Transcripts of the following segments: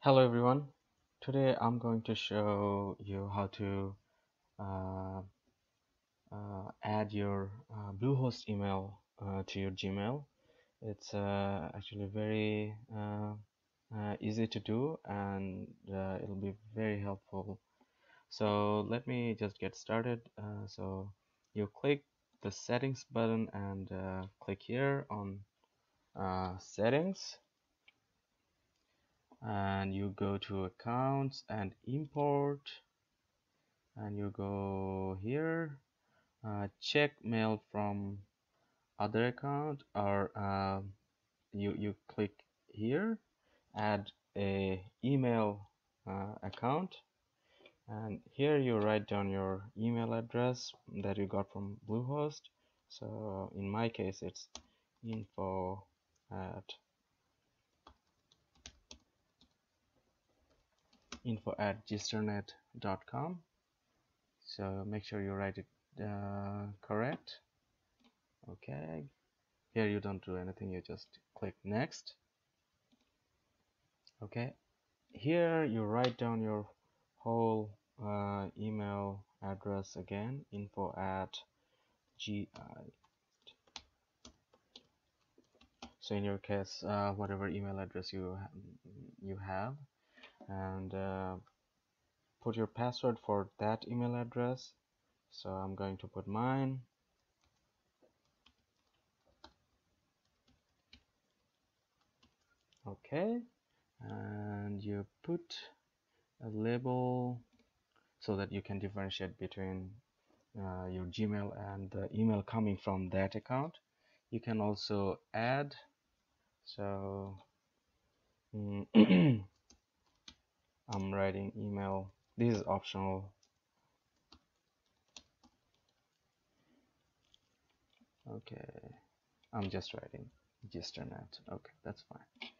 Hello everyone. Today I'm going to show you how to uh, uh, add your uh, Bluehost email uh, to your Gmail. It's uh, actually very uh, easy to do and it'll be very helpful. So let me just get started. so you click the settings button and click here on settings and you go to accounts and import. And you go here. Uh, check mail from other account or uh, you you click here. Add a email uh, account. And here you write down your email address that you got from Bluehost. So in my case it's info at info at gisternet.com so make sure you write it uh, correct. Okay. Here you don't do anything you just click next. Okay. Here you write down your whole uh, email address again info at gi so in your case uh, whatever email address you ha you have and uh, put your password for that email address. So I'm going to put mine. Okay. And you put a label so that you can differentiate between uh, your Gmail and the email coming from that account. You can also add. So mm, I'm writing email. This is optional. Okay. I'm just writing gisternet okay that's fine.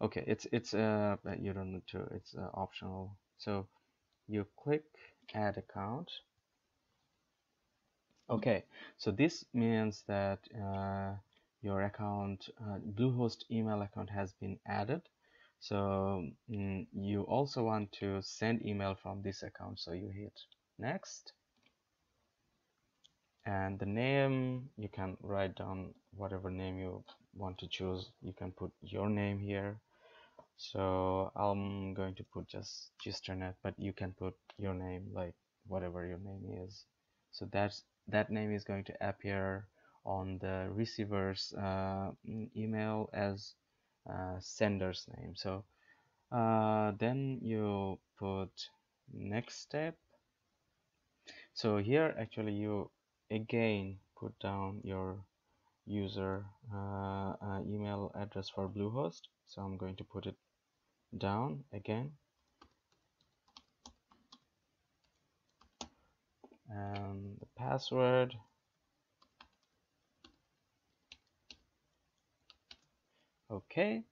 Okay it's it's uh you don't need to. It's uh, optional. So you click add account. Okay so this means that uh, your account uh, Bluehost email account has been added so mm, you also want to send email from this account. So you hit next. And the name you can write down whatever name you want to choose. You can put your name here. So I'm going to put just gisternet but you can put your name like whatever your name is. So that's that name is going to appear on the receiver's uh, email as uh, sender's name. So uh, then you put next step. So here actually you again put down your user uh, uh, email address for Bluehost. So I'm going to put it down again. And the password okay.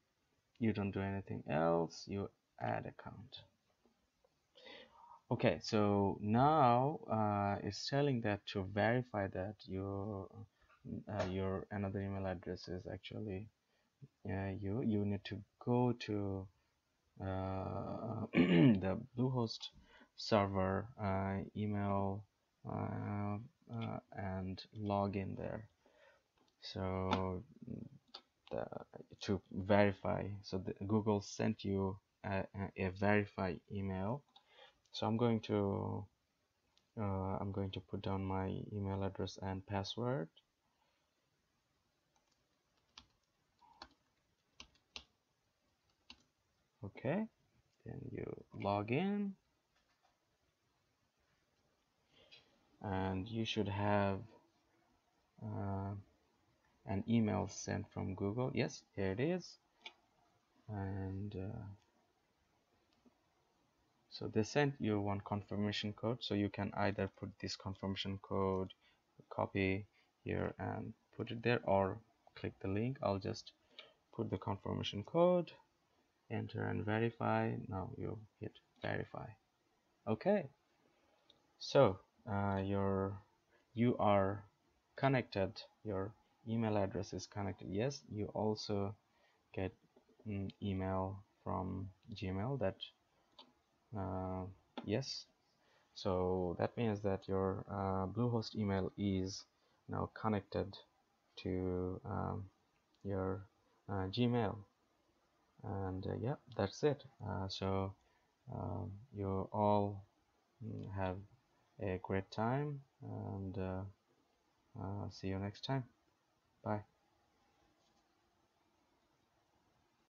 You don't do anything else. You add account. Okay so now uh, it's telling that to verify that your uh, your another email address is actually uh, you you need to go to uh, the Bluehost server uh, email uh, and log in there. So the, to verify. So the, Google sent you a, a, verify email. So I'm going to uh, I'm going to put down my email address and password. Okay then you log in. And you should have uh, an email sent from Google. Yes here it is. And uh, so they sent you one confirmation code. So you can either put this confirmation code copy here and put it there or click the link. I'll just put the confirmation code enter and verify. Now you hit verify. Okay. So uh, your you are connected your email address is connected. Yes you also get email from Gmail that uh, yes. So that means that your uh, Bluehost email is now connected to um, your uh, Gmail. And uh, yeah that's it. Uh, so um, you all mm, have a great time and uh, see you next time bye